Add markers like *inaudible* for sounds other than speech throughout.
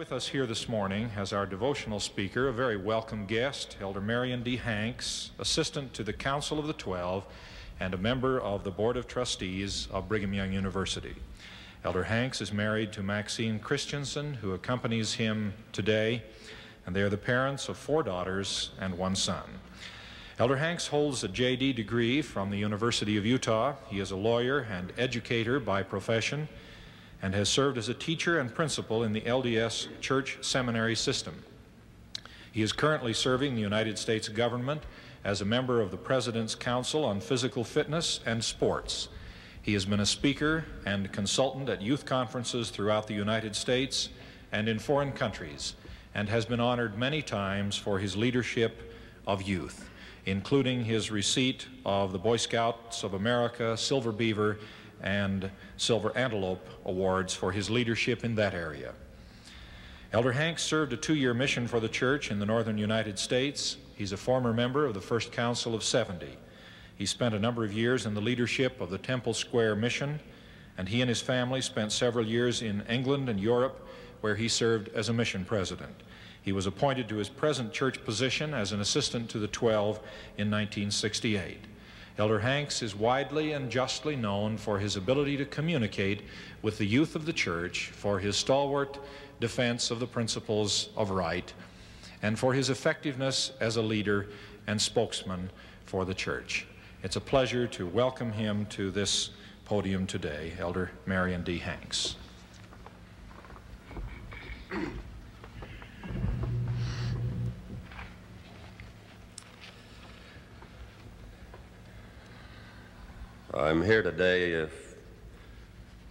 with us here this morning as our devotional speaker a very welcome guest, Elder Marion D. Hanks, assistant to the Council of the Twelve and a member of the Board of Trustees of Brigham Young University. Elder Hanks is married to Maxine Christensen, who accompanies him today, and they are the parents of four daughters and one son. Elder Hanks holds a JD degree from the University of Utah. He is a lawyer and educator by profession and has served as a teacher and principal in the LDS Church Seminary System. He is currently serving the United States government as a member of the President's Council on Physical Fitness and Sports. He has been a speaker and consultant at youth conferences throughout the United States and in foreign countries, and has been honored many times for his leadership of youth, including his receipt of the Boy Scouts of America Silver Beaver and Silver Antelope Awards for his leadership in that area. Elder Hanks served a two-year mission for the church in the northern United States. He's a former member of the First Council of 70. He spent a number of years in the leadership of the Temple Square Mission, and he and his family spent several years in England and Europe, where he served as a mission president. He was appointed to his present church position as an assistant to the 12 in 1968. Elder Hanks is widely and justly known for his ability to communicate with the youth of the church, for his stalwart defense of the principles of right, and for his effectiveness as a leader and spokesman for the church. It's a pleasure to welcome him to this podium today, Elder Marion D. Hanks. *clears throat* I'm here today uh,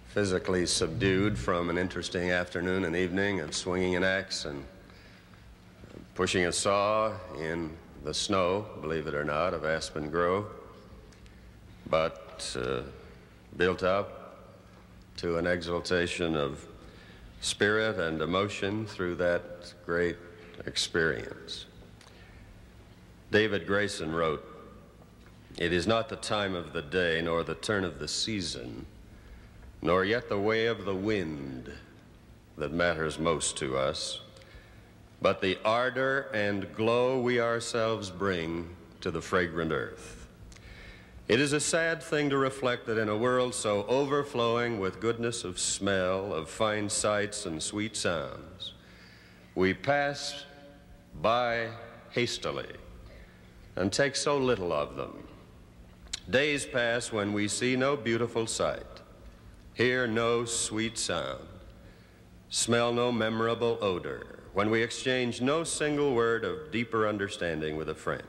physically subdued from an interesting afternoon and evening of swinging an axe and pushing a saw in the snow, believe it or not, of Aspen Grove, but uh, built up to an exaltation of spirit and emotion through that great experience. David Grayson wrote, it is not the time of the day, nor the turn of the season, nor yet the way of the wind that matters most to us, but the ardor and glow we ourselves bring to the fragrant earth. It is a sad thing to reflect that in a world so overflowing with goodness of smell, of fine sights and sweet sounds, we pass by hastily and take so little of them Days pass when we see no beautiful sight, hear no sweet sound, smell no memorable odor, when we exchange no single word of deeper understanding with a friend.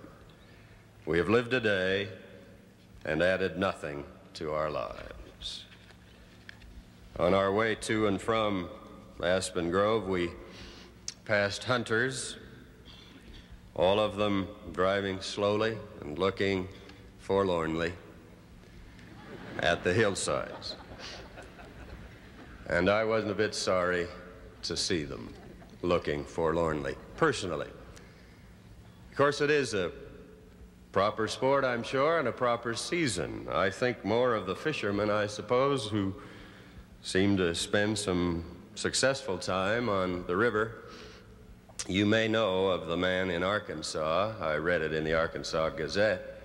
We have lived a day and added nothing to our lives. On our way to and from Aspen Grove, we passed hunters, all of them driving slowly and looking forlornly at the hillsides. And I wasn't a bit sorry to see them looking forlornly, personally. Of course, it is a proper sport, I'm sure, and a proper season. I think more of the fishermen, I suppose, who seem to spend some successful time on the river. You may know of the man in Arkansas, I read it in the Arkansas Gazette,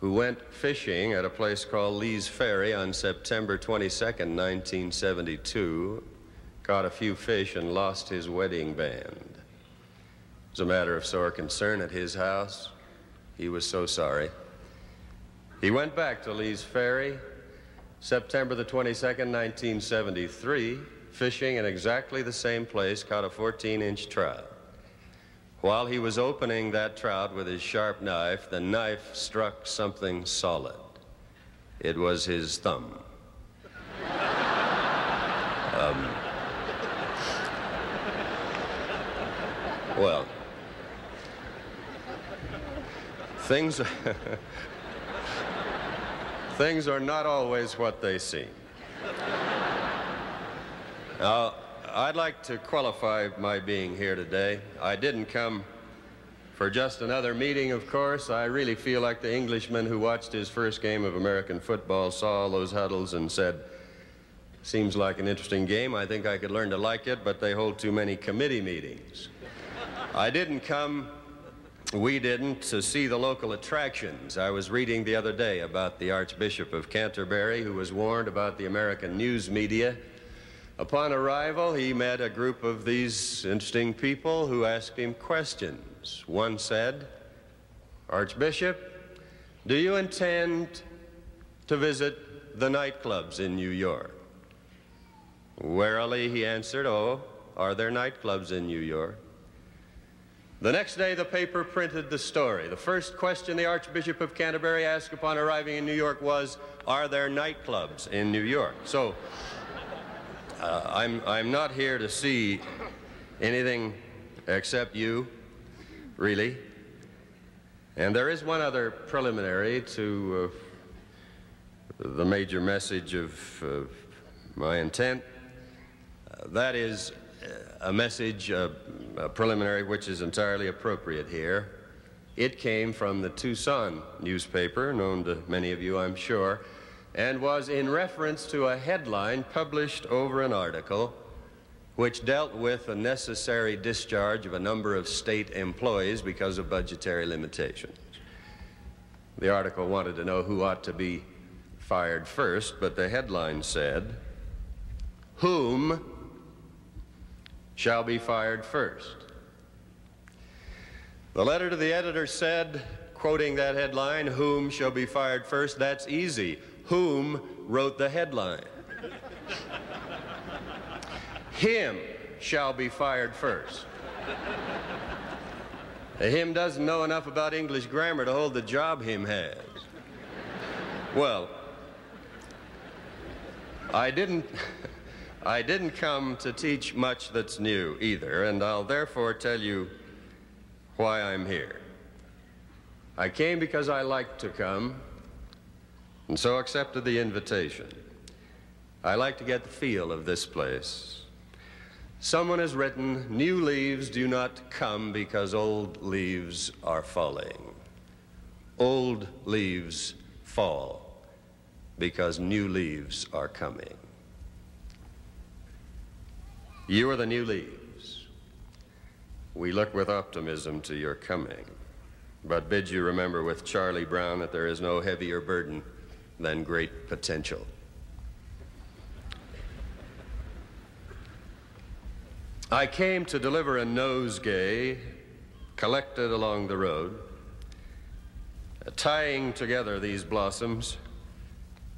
who went fishing at a place called Lee's Ferry on September 22nd, 1972, caught a few fish and lost his wedding band. It was a matter of sore concern at his house. He was so sorry. He went back to Lee's Ferry September the 22nd, 1973, fishing in exactly the same place, caught a 14-inch trout. While he was opening that trout with his sharp knife, the knife struck something solid. It was his thumb. *laughs* um, well, things, *laughs* things are not always what they seem. Now, I'd like to qualify my being here today. I didn't come for just another meeting, of course. I really feel like the Englishman who watched his first game of American football, saw all those huddles and said, Seems like an interesting game. I think I could learn to like it, but they hold too many committee meetings. I didn't come, we didn't, to see the local attractions. I was reading the other day about the Archbishop of Canterbury, who was warned about the American news media. Upon arrival, he met a group of these interesting people who asked him questions. One said, Archbishop, do you intend to visit the nightclubs in New York? Warily he answered, Oh, are there nightclubs in New York? The next day, the paper printed the story. The first question the Archbishop of Canterbury asked upon arriving in New York was, Are there nightclubs in New York? So, uh, I'm, I'm not here to see anything except you, really. And there is one other preliminary to uh, the major message of uh, my intent. Uh, that is uh, a message, a preliminary, which is entirely appropriate here. It came from the Tucson newspaper, known to many of you, I'm sure, and was in reference to a headline published over an article which dealt with a necessary discharge of a number of state employees because of budgetary limitations. The article wanted to know who ought to be fired first, but the headline said, Whom shall be fired first? The letter to the editor said, quoting that headline, Whom shall be fired first? That's easy. Whom wrote the headline? him shall be fired first. him doesn't know enough about English grammar to hold the job him has. Well, I didn't, *laughs* I didn't come to teach much that's new either, and I'll therefore tell you why I'm here. I came because I like to come, and so accepted the invitation. I like to get the feel of this place, Someone has written, New leaves do not come because old leaves are falling. Old leaves fall because new leaves are coming. You are the new leaves. We look with optimism to your coming, but bid you remember with Charlie Brown that there is no heavier burden than great potential. I came to deliver a nosegay collected along the road, tying together these blossoms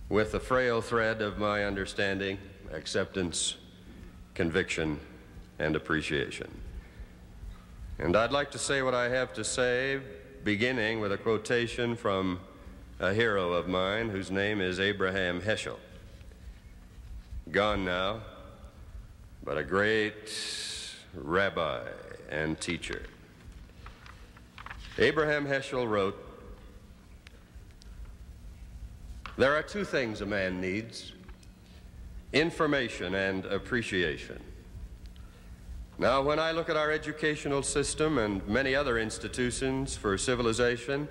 with the frail thread of my understanding, acceptance, conviction, and appreciation. And I'd like to say what I have to say, beginning with a quotation from a hero of mine whose name is Abraham Heschel. Gone now, but a great rabbi and teacher. Abraham Heschel wrote, There are two things a man needs information and appreciation. Now, when I look at our educational system and many other institutions for civilization,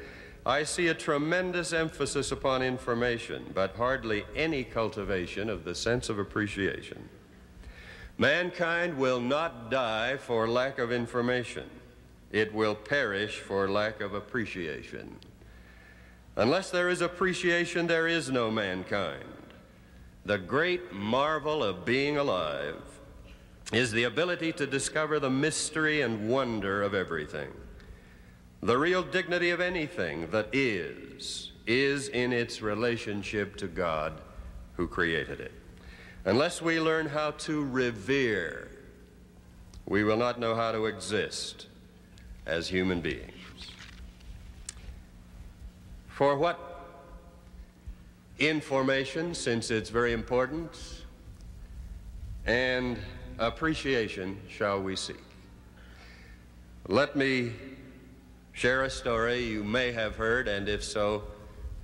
I see a tremendous emphasis upon information, but hardly any cultivation of the sense of appreciation. Mankind will not die for lack of information. It will perish for lack of appreciation. Unless there is appreciation, there is no mankind. The great marvel of being alive is the ability to discover the mystery and wonder of everything. The real dignity of anything that is, is in its relationship to God who created it. Unless we learn how to revere, we will not know how to exist as human beings. For what information, since it's very important, and appreciation shall we seek? Let me share a story you may have heard, and if so,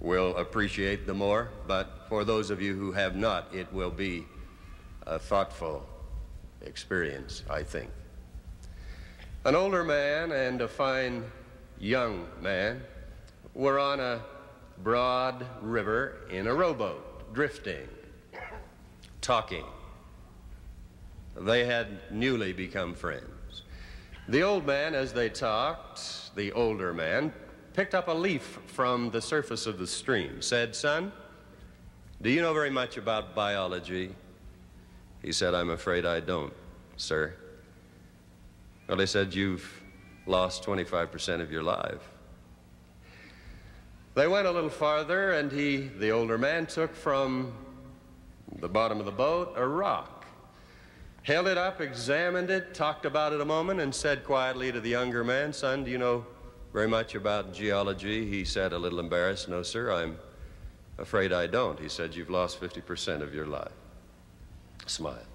will appreciate the more. But for those of you who have not, it will be a thoughtful experience, I think. An older man and a fine young man were on a broad river in a rowboat, drifting. talking. They had newly become friends. The old man, as they talked, the older man, picked up a leaf from the surface of the stream, said, Son, do you know very much about biology? He said, I'm afraid I don't, sir. Well, he said, You've lost 25% of your life. They went a little farther, and he, the older man, took from the bottom of the boat a rock, held it up, examined it, talked about it a moment, and said quietly to the younger man, Son, do you know very much about geology? He said, a little embarrassed, No, sir, I'm afraid I don't. He said, You've lost 50% of your life. Smile.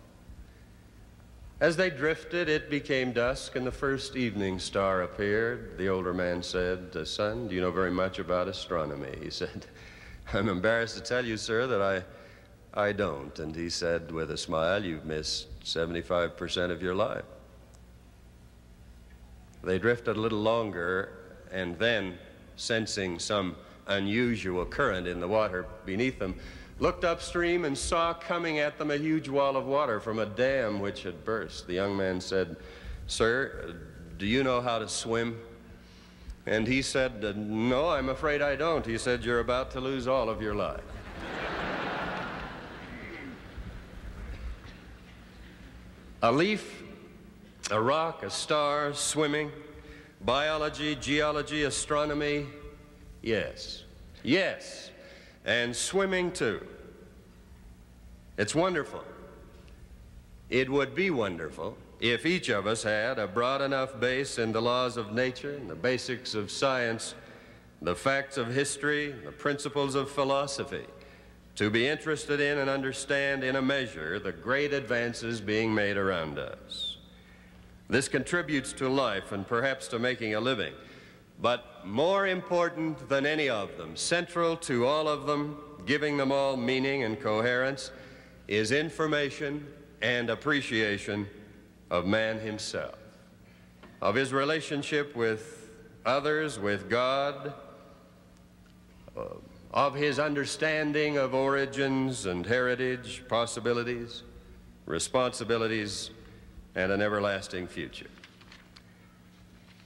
As they drifted, it became dusk, and the first evening star appeared. The older man said, uh, Son, do you know very much about astronomy? He said, *laughs* I'm embarrassed to tell you, sir, that I, I don't. And he said, with a smile, You've missed 75% of your life. They drifted a little longer, and then, sensing some unusual current in the water beneath them, looked upstream and saw coming at them a huge wall of water from a dam which had burst. The young man said, Sir, do you know how to swim? And he said, No, I'm afraid I don't. He said, You're about to lose all of your life. A leaf, a rock, a star, swimming, biology, geology, astronomy, yes. Yes and swimming too. It's wonderful. It would be wonderful if each of us had a broad enough base in the laws of nature and the basics of science, the facts of history, the principles of philosophy, to be interested in and understand in a measure the great advances being made around us. This contributes to life and perhaps to making a living. But more important than any of them, central to all of them, giving them all meaning and coherence, is information and appreciation of man himself, of his relationship with others, with God, uh, of his understanding of origins and heritage, possibilities, responsibilities, and an everlasting future.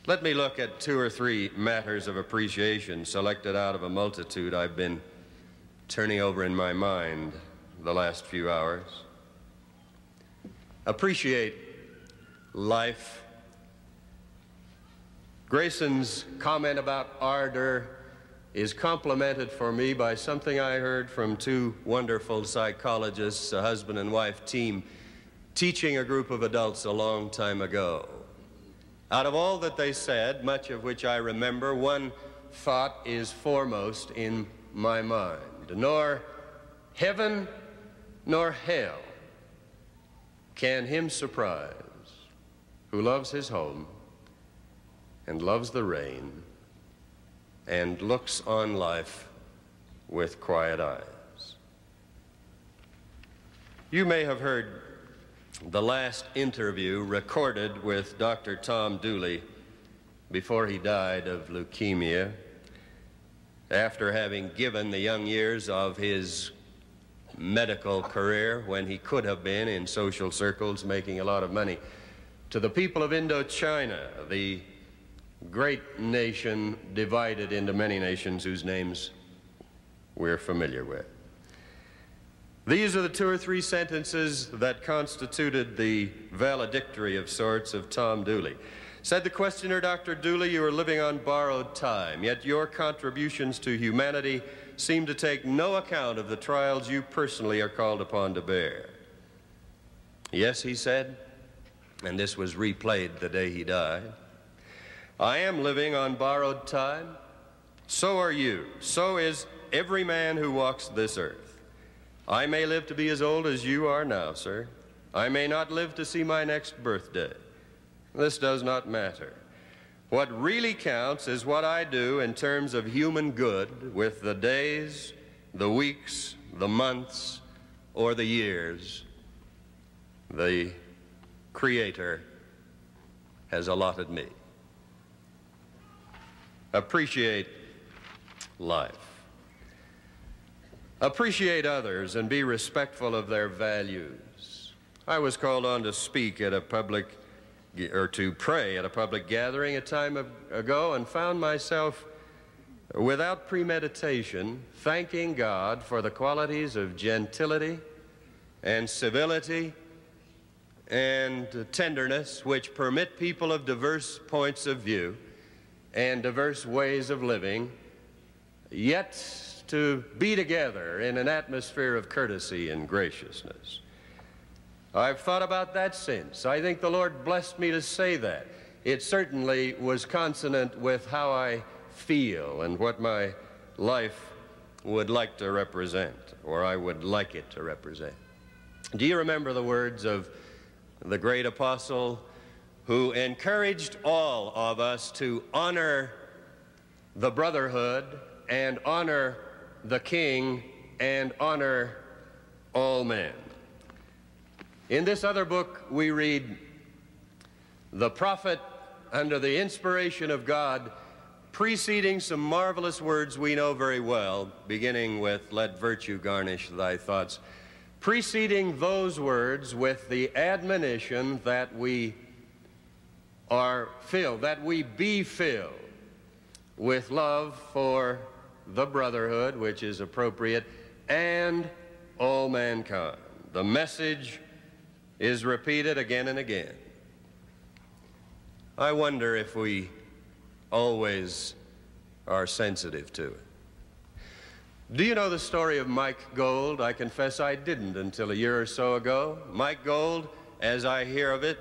Let me look at two or three matters of appreciation selected out of a multitude I've been turning over in my mind the last few hours. Appreciate life. Grayson's comment about ardor is complemented for me by something I heard from two wonderful psychologists, a husband and wife team, teaching a group of adults a long time ago. Out of all that they said, much of which I remember, one thought is foremost in my mind. Nor heaven nor hell can him surprise who loves his home and loves the rain and looks on life with quiet eyes. You may have heard the last interview recorded with Dr. Tom Dooley before he died of leukemia after having given the young years of his medical career when he could have been in social circles making a lot of money to the people of Indochina, the great nation divided into many nations whose names we're familiar with. These are the two or three sentences that constituted the valedictory of sorts of Tom Dooley. Said the questioner, Dr. Dooley, you are living on borrowed time, yet your contributions to humanity seem to take no account of the trials you personally are called upon to bear. Yes, he said, and this was replayed the day he died. I am living on borrowed time. So are you. So is every man who walks this earth. I may live to be as old as you are now, sir. I may not live to see my next birthday. This does not matter. What really counts is what I do in terms of human good with the days, the weeks, the months, or the years the Creator has allotted me. Appreciate life. appreciate others, and be respectful of their values. I was called on to speak at a public, or to pray at a public gathering a time ago and found myself without premeditation thanking God for the qualities of gentility and civility and tenderness which permit people of diverse points of view and diverse ways of living yet to be together in an atmosphere of courtesy and graciousness. I've thought about that since. I think the Lord blessed me to say that. It certainly was consonant with how I feel and what my life would like to represent, or I would like it to represent. Do you remember the words of the great apostle who encouraged all of us to honor the brotherhood and honor the king and honor all men. In this other book, we read, the prophet, under the inspiration of God, preceding some marvelous words we know very well, beginning with, Let virtue garnish thy thoughts, preceding those words with the admonition that we are filled, that we be filled with love for the brotherhood, which is appropriate, and all mankind. The message is repeated again and again. I wonder if we always are sensitive to it. Do you know the story of Mike Gold? I confess I didn't until a year or so ago. Mike Gold, as I hear of it,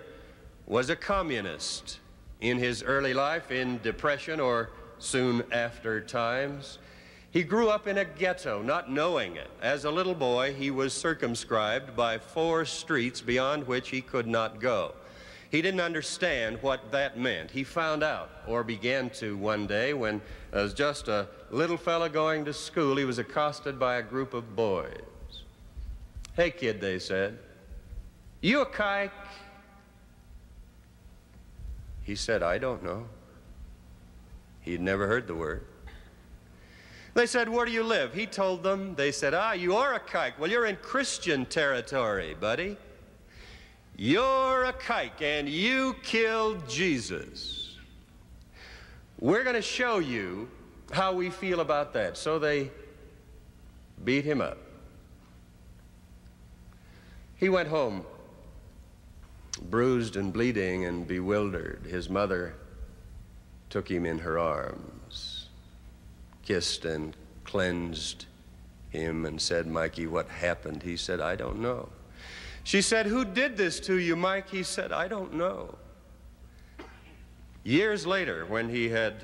was a communist in his early life in depression or soon after times. He grew up in a ghetto, not knowing it. As a little boy, he was circumscribed by four streets beyond which he could not go. He didn't understand what that meant. He found out, or began to one day, when, as just a little fellow going to school, he was accosted by a group of boys. Hey, kid, they said, you a kike? He said, I don't know. He'd never heard the word. They said, where do you live? He told them. They said, ah, you are a kike. Well, you're in Christian territory, buddy. You're a kike, and you killed Jesus. We're going to show you how we feel about that. So they beat him up. He went home, bruised and bleeding and bewildered. His mother took him in her arms kissed and cleansed him and said, Mikey, what happened? He said, I don't know. She said, Who did this to you, Mike? He said, I don't know. Years later, when he had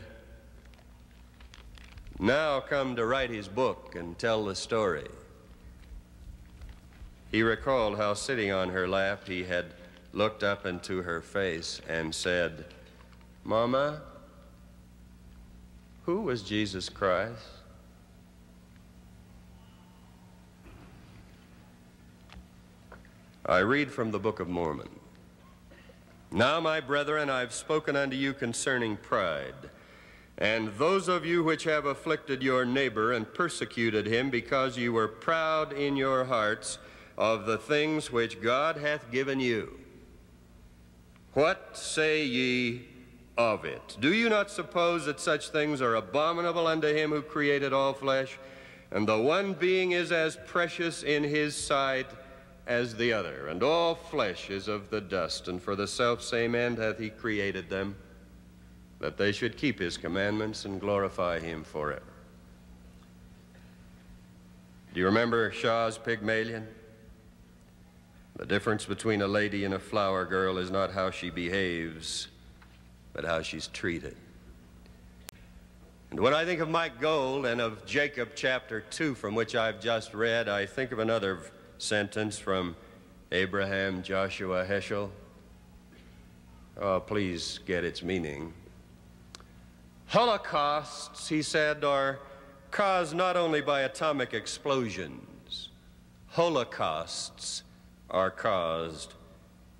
now come to write his book and tell the story, he recalled how sitting on her lap he had looked up into her face and said, Mama, who was Jesus Christ? I read from the Book of Mormon. Now, my brethren, I've spoken unto you concerning pride. And those of you which have afflicted your neighbor and persecuted him because you were proud in your hearts of the things which God hath given you. What say ye of it. Do you not suppose that such things are abominable unto him who created all flesh? And the one being is as precious in his sight as the other. And all flesh is of the dust, and for the selfsame end hath he created them, that they should keep his commandments and glorify him forever. Do you remember Shaw's Pygmalion? The difference between a lady and a flower girl is not how she behaves, but how she's treated. And when I think of Mike Gold and of Jacob chapter 2, from which I've just read, I think of another sentence from Abraham Joshua Heschel. Oh, please get its meaning. Holocausts, he said, are caused not only by atomic explosions, holocausts are caused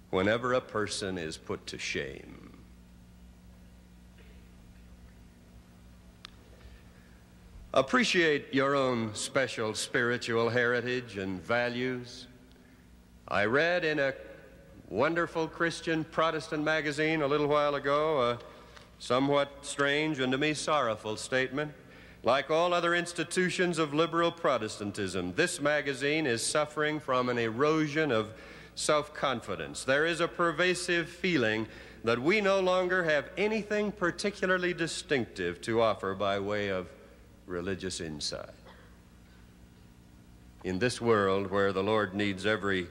whenever a person is put to shame. Appreciate your own special spiritual heritage and values. I read in a wonderful Christian Protestant magazine a little while ago a somewhat strange and to me sorrowful statement. Like all other institutions of liberal Protestantism, this magazine is suffering from an erosion of self confidence. There is a pervasive feeling that we no longer have anything particularly distinctive to offer by way of religious insight. In this world where the Lord needs every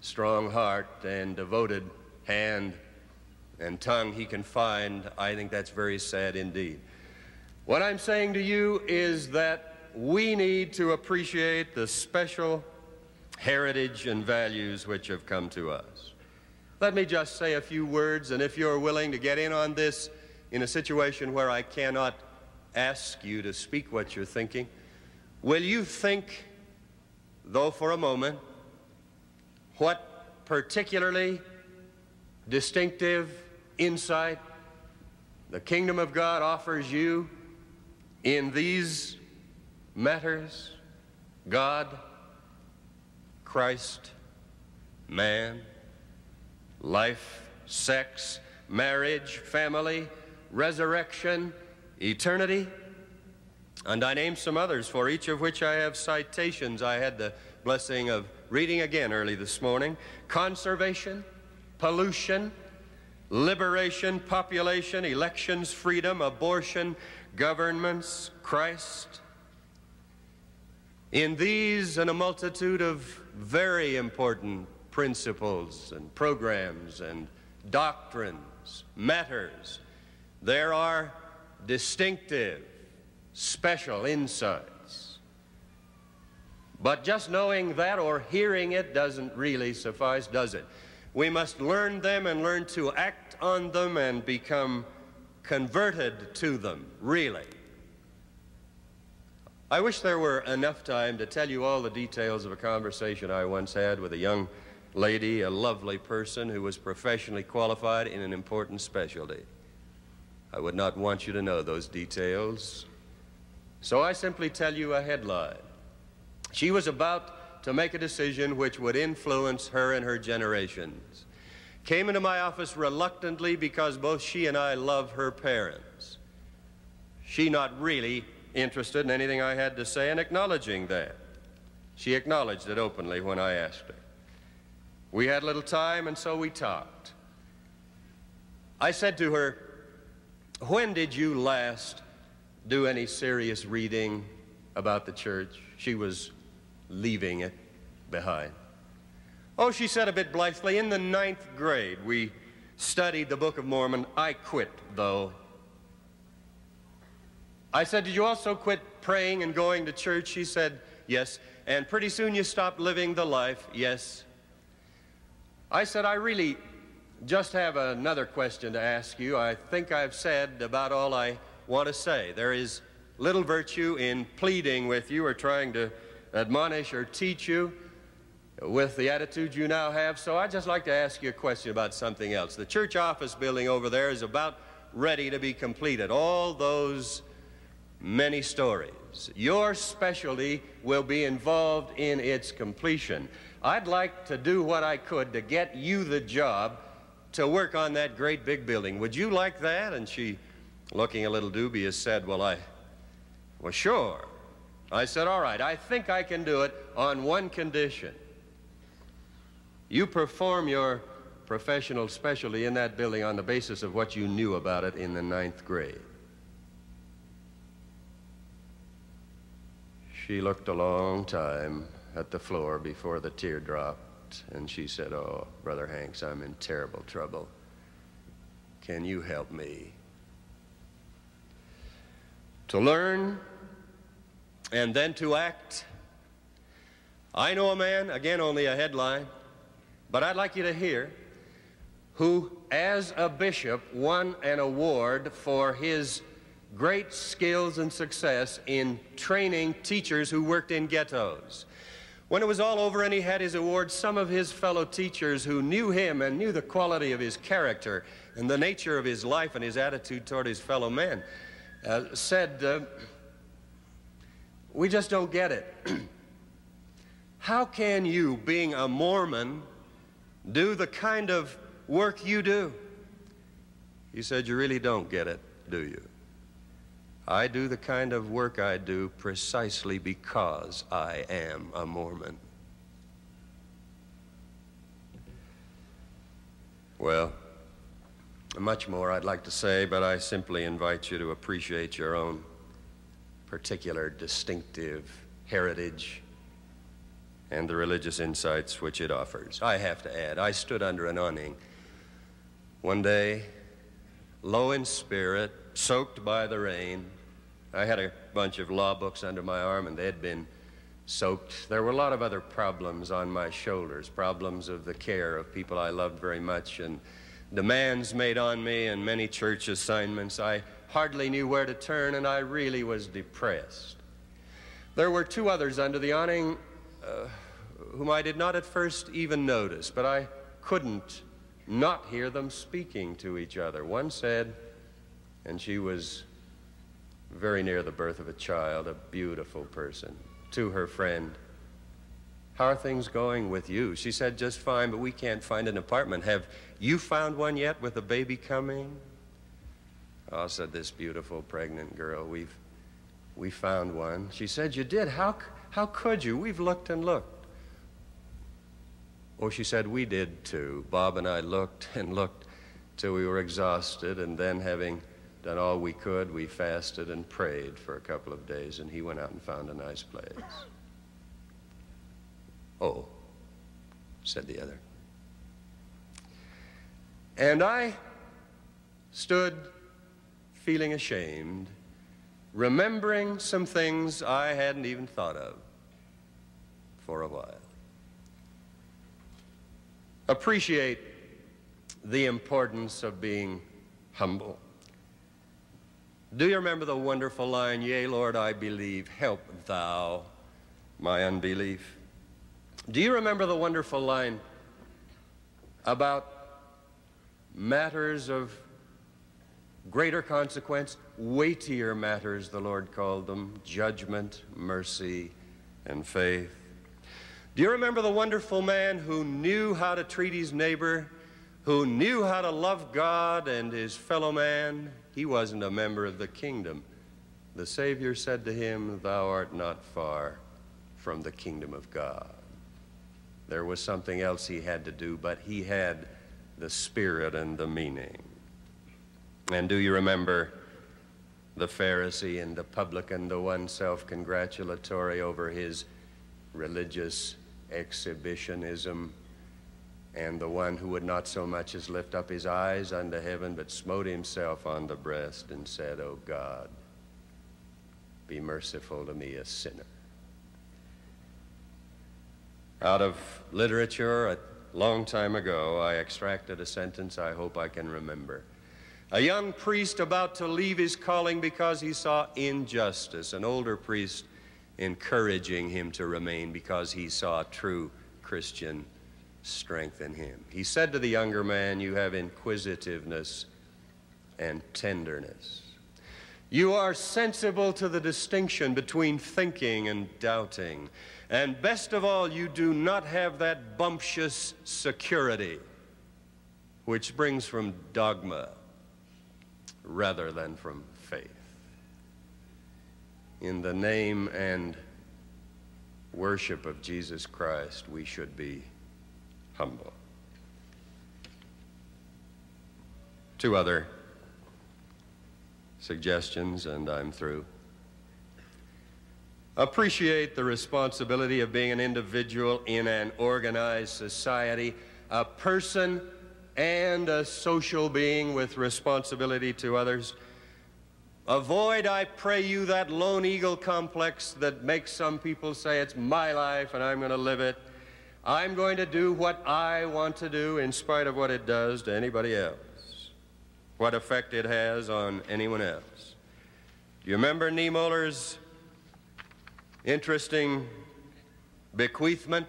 strong heart and devoted hand and tongue he can find, I think that's very sad indeed. What I'm saying to you is that we need to appreciate the special heritage and values which have come to us. Let me just say a few words, and if you're willing to get in on this in a situation where I cannot ask you to speak what you're thinking, will you think, though for a moment, what particularly distinctive insight the kingdom of God offers you in these matters God, Christ, man, life, sex, marriage, family, resurrection, eternity. And I named some others for each of which I have citations. I had the blessing of reading again early this morning. Conservation, pollution, liberation, population, elections, freedom, abortion, governments, Christ. In these and a multitude of very important principles and programs and doctrines, matters, there are distinctive, special insights. But just knowing that or hearing it doesn't really suffice, does it? We must learn them and learn to act on them and become converted to them, really. I wish there were enough time to tell you all the details of a conversation I once had with a young lady, a lovely person who was professionally qualified in an important specialty. I would not want you to know those details. So I simply tell you a headline. She was about to make a decision which would influence her and her generations. Came into my office reluctantly because both she and I love her parents. She not really interested in anything I had to say and acknowledging that. She acknowledged it openly when I asked her. We had a little time, and so we talked. I said to her, When did you last do any serious reading about the church? She was leaving it behind. Oh, she said a bit blithely, in the ninth grade, we studied the Book of Mormon. I quit, though. I said, Did you also quit praying and going to church? She said, Yes. And pretty soon you stopped living the life? Yes. I said, I really just have another question to ask you. I think I've said about all I want to say. There is little virtue in pleading with you or trying to admonish or teach you with the attitude you now have. So I'd just like to ask you a question about something else. The church office building over there is about ready to be completed. All those many stories. Your specialty will be involved in its completion. I'd like to do what I could to get you the job to work on that great big building. Would you like that? And she, looking a little dubious, said, Well, I, well, sure. I said, All right, I think I can do it on one condition. You perform your professional specialty in that building on the basis of what you knew about it in the ninth grade. She looked a long time at the floor before the tear dropped, and she said, Oh, Brother Hanks, I'm in terrible trouble. Can you help me? To learn and then to act. I know a man, again, only a headline, but I'd like you to hear, who, as a bishop, won an award for his great skills and success in training teachers who worked in ghettos. When it was all over and he had his award, some of his fellow teachers who knew him and knew the quality of his character and the nature of his life and his attitude toward his fellow men uh, said, uh, We just don't get it. *clears throat* How can you, being a Mormon, do the kind of work you do? He said, You really don't get it, do you? I do the kind of work I do precisely because I am a Mormon. Well, much more I'd like to say, but I simply invite you to appreciate your own particular distinctive heritage and the religious insights which it offers. I have to add, I stood under an awning one day, low in spirit, soaked by the rain. I had a bunch of law books under my arm, and they had been soaked. There were a lot of other problems on my shoulders, problems of the care of people I loved very much, and demands made on me, and many church assignments. I hardly knew where to turn, and I really was depressed. There were two others under the awning uh, whom I did not at first even notice, but I couldn't not hear them speaking to each other. One said, and she was very near the birth of a child, a beautiful person, to her friend, How are things going with you? She said, Just fine, but we can't find an apartment. Have you found one yet with a baby coming? Oh, said this beautiful pregnant girl, we've, we found one. She said, You did? How, how could you? We've looked and looked. Oh, she said, We did too. Bob and I looked *laughs* and looked till we were exhausted, and then having done all we could, we fasted and prayed for a couple of days, and he went out and found a nice place. *laughs* Oh, said the other. And I stood feeling ashamed, remembering some things I hadn't even thought of for a while. Appreciate the importance of being humble. Do you remember the wonderful line, Yea, Lord, I believe, help thou my unbelief? Do you remember the wonderful line about matters of greater consequence, weightier matters, the Lord called them, judgment, mercy, and faith. Do you remember the wonderful man who knew how to treat his neighbor, who knew how to love God and his fellow man? He wasn't a member of the kingdom. The Savior said to him, Thou art not far from the kingdom of God. There was something else he had to do, but he had the spirit and the meaning. And do you remember the Pharisee and the publican, the one self congratulatory over his religious exhibitionism, and the one who would not so much as lift up his eyes unto heaven, but smote himself on the breast and said, O God, be merciful to me, a sinner. Out of literature a long time ago, I extracted a sentence I hope I can remember. A young priest about to leave his calling because he saw injustice, an older priest encouraging him to remain because he saw true Christian strength in him. He said to the younger man, You have inquisitiveness and tenderness. You are sensible to the distinction between thinking and doubting. And best of all, you do not have that bumptious security which brings from dogma rather than from faith. In the name and worship of Jesus Christ, we should be humble. Two other suggestions, and I'm through. Appreciate the responsibility of being an individual in an organized society, a person and a social being with responsibility to others. Avoid, I pray you, that lone eagle complex that makes some people say it's my life and I'm going to live it. I'm going to do what I want to do in spite of what it does to anybody else, what effect it has on anyone else. Do you remember Niemöller's interesting bequeathment?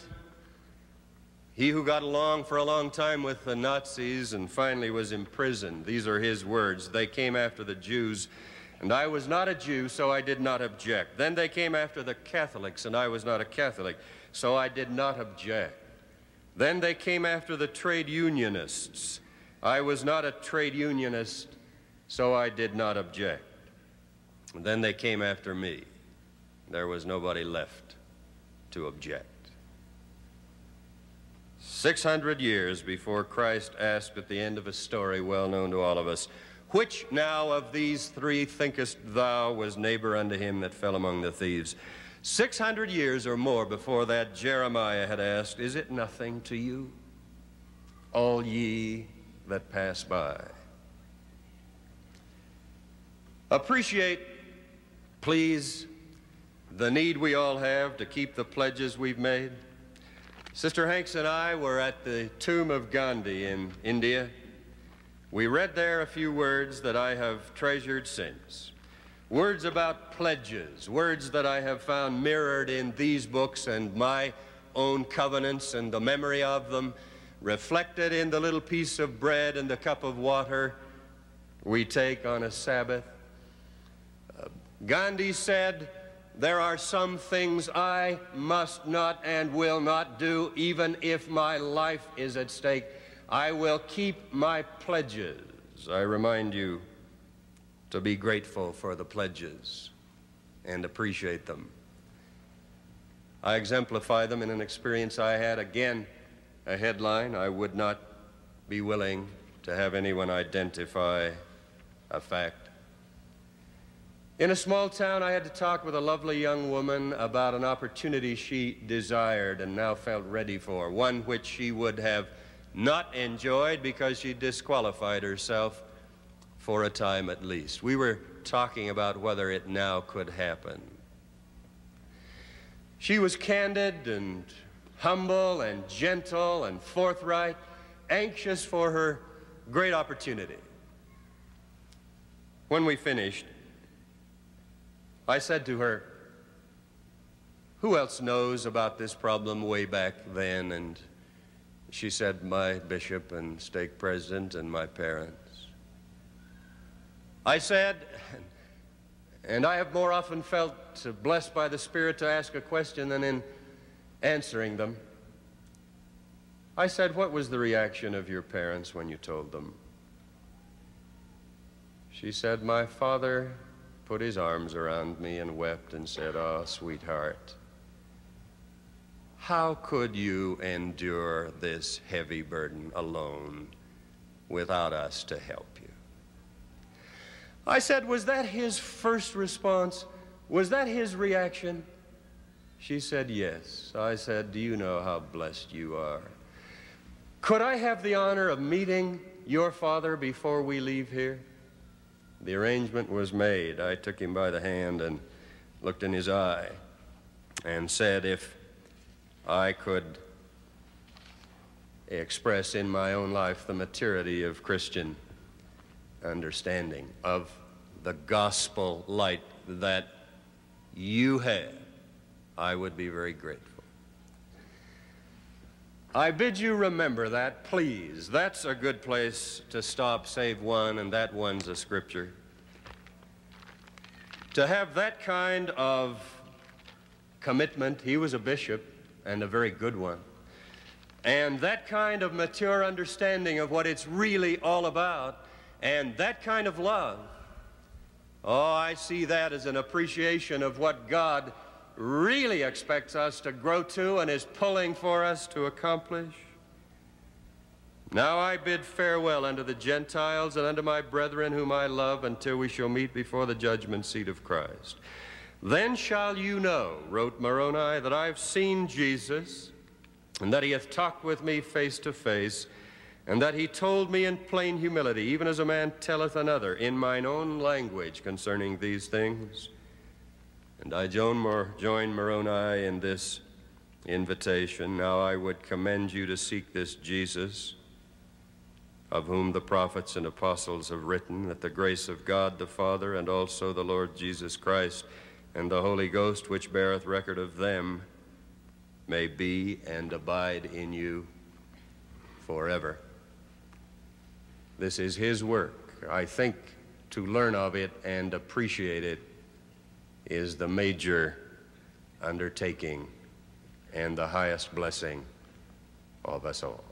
He who got along for a long time with the Nazis and finally was imprisoned. These are his words. They came after the Jews and I was not a Jew, so I did not object. Then they came after the Catholics, and I was not a Catholic, so I did not object. Then they came after the trade unionists. I was not a trade unionist, so I did not object. And then they came after me. There was nobody left to object. 600 years before Christ asked at the end of a story well known to all of us, Which now of these three thinkest thou was neighbor unto him that fell among the thieves? 600 years or more before that, Jeremiah had asked, Is it nothing to you, all ye that pass by? Appreciate, please, the need we all have to keep the pledges we've made. Sister Hanks and I were at the tomb of Gandhi in India. We read there a few words that I have treasured since. Words about pledges, words that I have found mirrored in these books and my own covenants and the memory of them, reflected in the little piece of bread and the cup of water we take on a Sabbath. Uh, Gandhi said, there are some things I must not and will not do, even if my life is at stake. I will keep my pledges. I remind you to be grateful for the pledges and appreciate them. I exemplify them in an experience I had. Again, a headline I would not be willing to have anyone identify a fact. In a small town, I had to talk with a lovely young woman about an opportunity she desired and now felt ready for, one which she would have not enjoyed because she disqualified herself for a time at least. We were talking about whether it now could happen. She was candid and humble and gentle and forthright, anxious for her great opportunity. When we finished, I said to her, Who else knows about this problem way back then? And she said, My bishop and stake president and my parents. I said, and I have more often felt blessed by the Spirit to ask a question than in answering them. I said, What was the reaction of your parents when you told them? She said, My father put his arms around me and wept and said, Oh, sweetheart, how could you endure this heavy burden alone without us to help you? I said, Was that his first response? Was that his reaction? She said, Yes. I said, Do you know how blessed you are? Could I have the honor of meeting your father before we leave here? The arrangement was made. I took him by the hand and looked in his eye and said if I could express in my own life the maturity of Christian understanding of the gospel light that you have, I would be very grateful. I bid you remember that, please. That's a good place to stop, save one, and that one's a scripture. To have that kind of commitment, he was a bishop and a very good one. And that kind of mature understanding of what it's really all about, and that kind of love. Oh, I see that as an appreciation of what God really expects us to grow to and is pulling for us to accomplish. Now I bid farewell unto the Gentiles and unto my brethren whom I love until we shall meet before the judgment seat of Christ. Then shall you know, wrote Moroni, that I have seen Jesus, and that he hath talked with me face to face, and that he told me in plain humility, even as a man telleth another, in mine own language concerning these things. And I join, Moroni in this invitation. Now I would commend you to seek this Jesus, of whom the prophets and apostles have written, that the grace of God the Father and also the Lord Jesus Christ and the Holy Ghost, which beareth record of them, may be and abide in you forever. This is his work. I think to learn of it and appreciate it is the major undertaking and the highest blessing of us all.